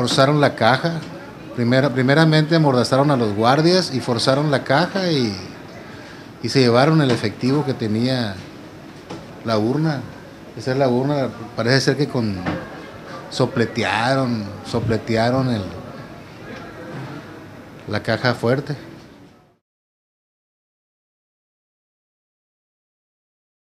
forzaron la caja. Primera, primeramente amordazaron a los guardias y forzaron la caja y, y se llevaron el efectivo que tenía la urna. Esa es la urna, parece ser que con sopletearon, sopletearon el, la caja fuerte.